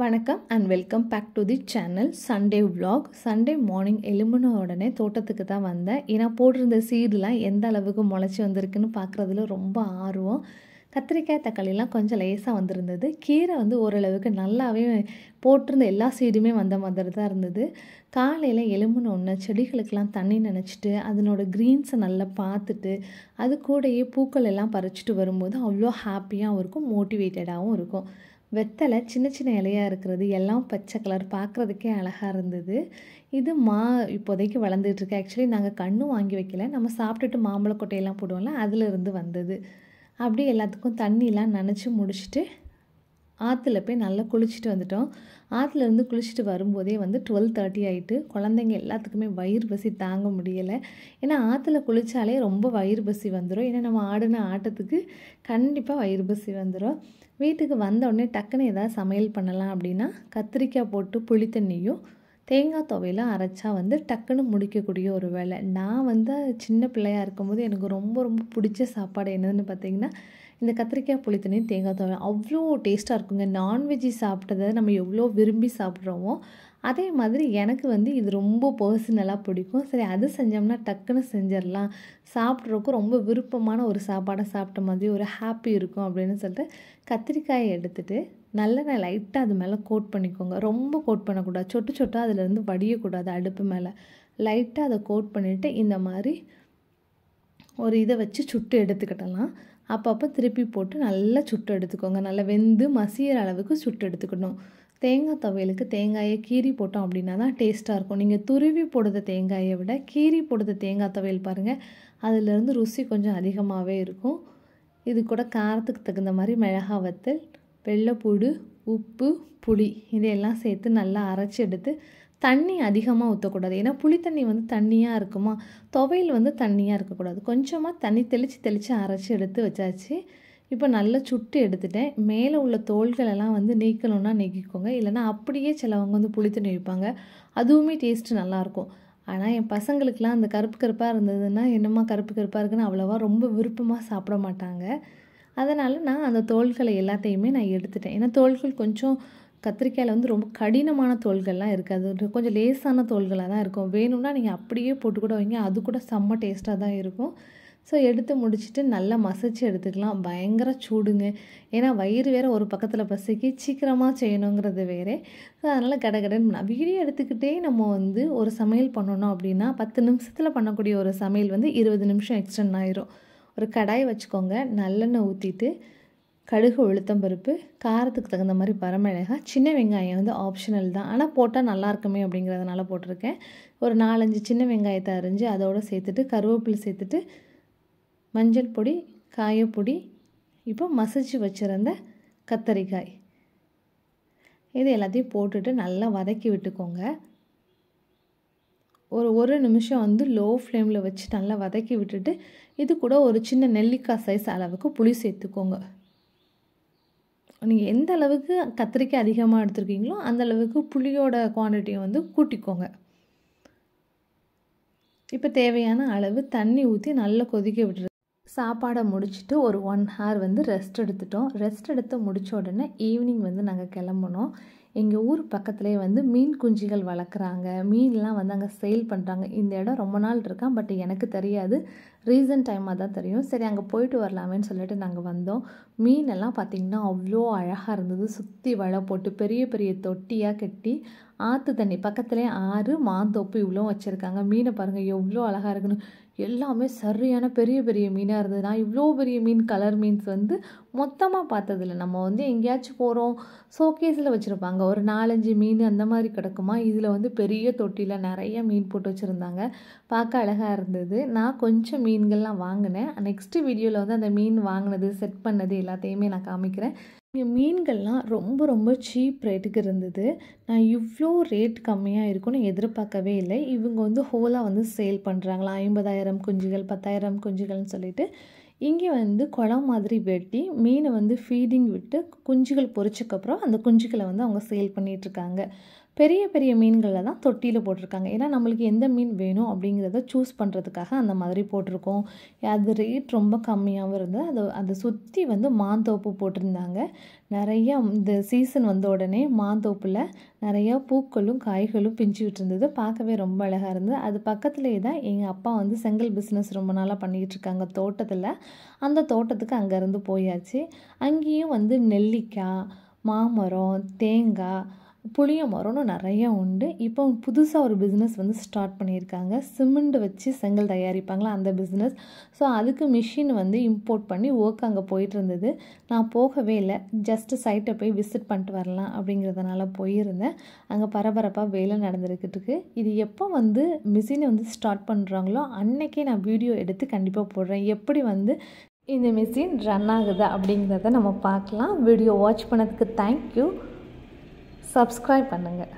வணக்கம் and welcome back to the channel Sunday vlog Sunday morning எலும்புன உடனே தோட்டத்துக்கு தான் வந்தேன். ஏன்னா போட்டிருந்த சீடெலாம் எந்த அளவுக்கு முளைச்சி வந்திருக்குன்னு பார்க்குறதுல ரொம்ப ஆர்வம். கத்திரிக்காய் தக்காளிலாம் கொஞ்சம் லேசாக வந்திருந்தது. கீரை வந்து ஓரளவுக்கு நல்லாவே போட்டிருந்த எல்லா சீடுமே வந்த மாதிரி தான் இருந்தது. காலையில் எலும்புன ஒன்று செடிகளுக்கெல்லாம் தண்ணி நினச்சிட்டு அதனோட க்ரீன்ஸை நல்லா பார்த்துட்டு அது கூடயே பூக்கள் எல்லாம் பறிச்சிட்டு வரும்போது அவ்வளோ ஹாப்பியாகவும் இருக்கும் மோட்டிவேட்டடாகவும் இருக்கும். வெத்தலை சின்ன சின்ன இலையாக இருக்கிறது. எல்லாம் பச்சை கலர் பார்க்குறதுக்கே அழகாக இருந்தது. இது மா இப்போதைக்கு வளர்ந்துட்டுருக்கு ஆக்சுவலி நாங்கள் கண்ணும் வாங்கி வைக்கல. நம்ம சாப்பிட்டுட்டு மாம்பழ கொட்டையெல்லாம் போடுவோம்ல அதிலிருந்து வந்தது. அப்படியே எல்லாத்துக்கும் தண்ணிலாம் நனைச்சி முடிச்சுட்டு ஆற்றுல போய் நல்லா குளிச்சுட்டு வந்துட்டோம். ஆற்றுல இருந்து குளிச்சுட்டு வரும்போதே வந்து டுவெல் தேர்ட்டி ஆகிட்டு குழந்தைங்க எல்லாத்துக்குமே வயிறு பசி தாங்க முடியலை. ஏன்னா ஆற்றுல குளித்தாலே ரொம்ப வயிறு பசி வந்துடும் ஏன்னா நம்ம ஆடின ஆட்டத்துக்கு கண்டிப்பாக வயிறு பசி வந்துடும் வீட்டுக்கு வந்த உடனே டக்குன்னு ஏதாவது சமையல் பண்ணலாம் அப்படின்னா கத்திரிக்காய் போட்டு புளி தண்ணியும் தேங்காய் துவையெல்லாம் அரைச்சா வந்து டக்குன்னு முடிக்கக்கூடிய ஒரு வேலை. நான் வந்து சின்ன பிள்ளையாக இருக்கும்போது எனக்கு ரொம்ப ரொம்ப பிடிச்ச சாப்பாடு என்னதுன்னு பார்த்தீங்கன்னா இந்த கத்திரிக்காய் புளி தேங்காய் துவையல் அவ்வளோ டேஸ்ட்டாக இருக்குங்க. நான்வெஜ்ஜி சாப்பிட்டதை நம்ம எவ்வளோ விரும்பி சாப்பிட்றோமோ அதே மாதிரி எனக்கு வந்து இது ரொம்ப பர்சனலாக பிடிக்கும். சரி அது செஞ்சோம்னா டக்குன்னு செஞ்சிடலாம். சாப்பிட்றதுக்கும் ரொம்ப விருப்பமான ஒரு சாப்பாடை சாப்பிட்ட மாதிரி ஒரு ஹாப்பி இருக்கும் அப்படின்னு சொல்லிட்டு கத்திரிக்காயை எடுத்துகிட்டு நல்லெண்ணெய் லைட்டாக அது மேலே கோட் பண்ணிக்கோங்க. ரொம்ப கோட் பண்ணக்கூடாது. சொட்டு சொட்டாக அதுலேருந்து வடியக்கூடாது அடுப்பு மேலே. லைட்டாக அதை கோட் பண்ணிவிட்டு இந்த மாதிரி ஒரு இதை வச்சு சுட்டு எடுத்துக்கிட்டலாம். அப்பப்போ திருப்பி போட்டு நல்லா சுட்டு எடுத்துக்கோங்க. நல்லா வெந்து மசியிற அளவுக்கு சுட்டு எடுத்துக்கணும். தேங்காய் துவையலுக்கு தேங்காயை கீரி போட்டோம் அப்படின்னா தான் டேஸ்ட்டாக இருக்கும். நீங்கள் துருவி போடுற தேங்காயை விட கீரி போடுற தேங்காய் துவையல் பாருங்கள் அதிலேருந்து ருசி கொஞ்சம் அதிகமாகவே இருக்கும். இது கூட காரத்துக்கு தகுந்த மாதிரி மிளகா வத்தல் வெள்ளைப்பூடு உப்பு புளி இதையெல்லாம் சேர்த்து நல்லா அரைச்சி எடுத்து தண்ணி அதிகமாக ஊற்றக்கூடாது ஏன்னா புளி தண்ணி வந்து தண்ணியாக இருக்குமா? துவையல் வந்து தண்ணியாக இருக்கக்கூடாது. கொஞ்சமாக தண்ணி தெளித்து தெளித்து அரைச்சி எடுத்து வச்சாச்சு. இப்போ நல்லா சுட்டு எடுத்துட்டேன். மேலே உள்ள தோள்களெல்லாம் வந்து நீக்கணும்னா நீக்கிக்கோங்க. இல்லைனா அப்படியே சிலவங்க வந்து புளி தண்ணி வைப்பாங்க. அதுவுமே டேஸ்ட்டு நல்லாயிருக்கும் ஆனால் என் பசங்களுக்கெலாம் அந்த கருப்பு கருப்பாக இருந்ததுன்னா என்னம்மா கருப்பு கருப்பாக இருக்குன்னு அவ்வளோவா ரொம்ப விருப்பமாக சாப்பிட மாட்டாங்க. அதனால் நான் அந்த தோள்களை எல்லாத்தையுமே நான் எடுத்துட்டேன். ஏன்னா தோள்கள் கொஞ்சம் கத்திரிக்காயில் வந்து ரொம்ப கடினமான தோள்கள்லாம் இருக்காது கொஞ்சம் லேசான தோள்களாக தான் இருக்கும். வேணும்னா நீங்கள் அப்படியே போட்டு கூட வைங்க. அது கூட செம்ம டேஸ்ட்டாக தான் இருக்கும். ஸோ எடுத்து முடிச்சுட்டு நல்லா மசிச்சு எடுத்துக்கலாம். பயங்கர சூடுங்க. ஏன்னா வயிறு வேறு ஒரு பக்கத்தில் பசிக்கு. சீக்கிரமாக செய்யணுங்கிறது வேறே. ஸோ அதனால் கடகடன்னு வீடியோ எடுத்துக்கிட்டே நம்ம வந்து ஒரு சமையல் பண்ணணும் அப்படின்னா பத்து நிமிஷத்தில் பண்ணக்கூடிய ஒரு சமையல் வந்து இருபது நிமிஷம் எக்ஸ்டெண்ட் ஆயிரும். ஒரு கடாய் வச்சுக்கோங்க. நல்லெண்ணெய் ஊற்றிட்டு கடுகு உளுத்தம் பருப்பு காரத்துக்கு தகுந்த மாதிரி வரமிளகாய் சின்ன வெங்காயம் வந்து ஆப்ஷனல் தான். ஆனால் போட்டால் நல்லா இருக்குமே அப்படிங்கிறதுனால போட்டிருக்கேன். ஒரு நாலஞ்சு சின்ன வெங்காயத்தை அரிஞ்சு அதோடு சேர்த்துட்டு கருவேப்பிலை சேர்த்துட்டு மஞ்சள் பொடி காயப்பொடி இப்போ மசிச்சு வச்சுருந்த கத்தரிக்காய். இது எல்லாத்தையும் போட்டுட்டு நல்லா வதக்கி விட்டுக்கோங்க. ஒரு ஒரு நிமிஷம் வந்து லோ ஃப்ளேமில் வச்சு நல்லா வதக்கி விட்டுட்டு இது கூட ஒரு சின்ன நெல்லிக்காய் சைஸ் அளவுக்கு புளி சேர்த்துக்கோங்க. நீங்கள் எந்த அளவுக்கு கத்திரிக்காய் அதிகமாக எடுத்துருக்கீங்களோ அந்த அளவுக்கு புளியோட குவான்டிட்டியை வந்து கூட்டிக்கோங்க. இப்போ தேவையான அளவு தண்ணி ஊற்றி நல்லா கொதிக்க விட்டுரு. சாப்பாடை முடிச்சுட்டு ஒரு ஒன் ஹவர் வந்து ரெஸ்ட் எடுத்துட்டோம். ரெஸ்ட் எடுத்து முடித்த உடனே ஈவினிங் வந்து நாங்கள் கிளம்புனோம். எங்கள் ஊர் பக்கத்துலேயே வந்து மீன் குஞ்சுகள் வளர்க்குறாங்க. மீன்லாம் வந்து அங்கே சேல் பண்ணுறாங்க இந்த இடம் ரொம்ப நாள் இருக்கான் பட் எனக்கு தெரியாது. ரீசன்ட் டைமாக தான் தெரியும். சரி அங்கே போயிட்டு வரலாமேன்னு சொல்லிட்டு நாங்கள் வந்தோம். மீனெல்லாம் பார்த்திங்கன்னா அவ்வளோ அழகாக இருந்தது. சுற்றி வலை போட்டு பெரிய பெரிய தொட்டியாக கட்டி ஆற்று தண்ணி. பக்கத்துலேயே ஆறு மாந்தோப்பு இவ்வளோ வச்சுருக்காங்க. மீனை பாருங்கள் எவ்வளோ அழகாக இருக்குன்னு. எல்லாமே சரியான பெரிய பெரிய மீனாக இருந்தது. நான் இவ்வளோ பெரிய மீன் கலர் மீன்ஸ் வந்து மொத்தமாக பார்த்ததில்ல. நம்ம வந்து எங்கேயாச்சும் போகிறோம். ஷோகேஸில் வச்சுருப்பாங்க. ஒரு நாலஞ்சு மீன் அந்த மாதிரி கிடக்குமா? இதில் வந்து பெரிய தொட்டியில் நிறைய மீன் போட்டு வச்சுருந்தாங்க. பார்க்க அழகாக இருந்தது. நான் கொஞ்சம் மீன்கள்லாம் வாங்கினேன். நெக்ஸ்ட்டு வீடியோவில் வந்து அந்த மீன் வாங்கினது செட் பண்ணது எல்லாத்தையுமே நான் காமிக்கிறேன். இங்கே மீன்கள்லாம் ரொம்ப ரொம்ப சீப் ரேட்டுக்கு இருந்தது. நான் இவ்வளோ ரேட் கம்மியாக இருக்கும்னு எதிர்பார்க்கவே இல்லை. இவங்க வந்து ஹோலாக வந்து சேல் பண்ணுறாங்களா ஐம்பதாயிரம் குஞ்சுகள் பத்தாயிரம் குஞ்சுகள்னு சொல்லிட்டு. இங்கே வந்து குளம் மாதிரி வெட்டி மீனை வந்து ஃபீடிங் விட்டு குஞ்சுகள் பொறிச்சக்கப்புறம் அந்த குஞ்சுகளை வந்து அவங்க சேல் பண்ணிகிட்ருக்காங்க பெரிய பெரிய மீன்களில் தான் தொட்டியில் போட்டிருக்காங்க. ஏன்னா நம்மளுக்கு எந்த மீன் வேணும் அப்படிங்கிறத சூஸ் பண்ணுறதுக்காக அந்த மாதிரி போட்டிருக்கோம். அது ரேட் ரொம்ப கம்மியாகவும் இருந்தது. அதை அதை சுற்றி வந்து மாந்தோப்பு போட்டிருந்தாங்க. நிறையா இந்த சீசன் வந்த உடனே மாந்தோப்பில் நிறையா பூக்களும் காய்களும் பிஞ்சு விட்டுருந்தது. பார்க்கவே ரொம்ப அழகாக இருந்தது. அது பக்கத்துலேயே தான் எங்கள் அப்பா வந்து செங்கல் பிஸ்னஸ் ரொம்ப நாளாக பண்ணிகிட்ருக்காங்க தோட்டத்தில். அந்த தோட்டத்துக்கு அங்கேருந்து போயாச்சு. அங்கேயும் வந்து நெல்லிக்காய் மாமரம் தேங்காய் புளிய மரம்னு நிறைய உண்டு. இப்போ புதுசாக ஒரு பிஸ்னஸ் வந்து ஸ்டார்ட் பண்ணியிருக்காங்க. சிமெண்ட் வச்சு செங்கல் தயாரிப்பாங்களா அந்த பிஸ்னஸ் ஸோ அதுக்கு மிஷின் வந்து இம்போர்ட் பண்ணி ஒர்க் அங்கே போயிட்டு இருந்தது. நான் போகவே இல்லை. ஜஸ்ட்டு சைட்டை போய் விசிட் பண்ணிட்டு வரலாம் அப்படிங்கிறதுனால போயிருந்தேன். அங்கே பரபரப்பாக வேலை நடந்துருக்கிட்டு இது எப்போ வந்து மிஷினை வந்து ஸ்டார்ட் பண்ணுறாங்களோ அன்னைக்கே நான் வீடியோ எடுத்து கண்டிப்பாக போடுறேன். எப்படி வந்து இந்த மிஷின் ரன் ஆகுது அப்படிங்கிறத நம்ம பார்க்கலாம். வீடியோ வாட்ச் பண்ணதுக்கு தேங்க்யூ சப்ஸ்கிரைப் பண்ணுங்கள்